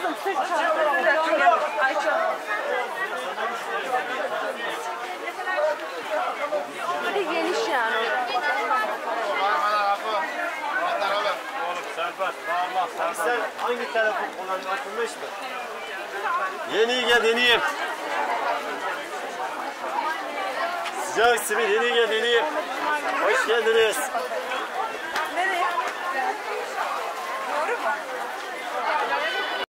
Kızım sırt çantaları. Ayça. Bir de geniş yani. Oğlum. Bağırma serbest. Sen hangi telefon kullanıyorsun? 65 mi? Yeni gel deneyeyim. Sıcak simit yeni gel deneyeyim. Hoş geldiniz. Nereye? Doğru mu?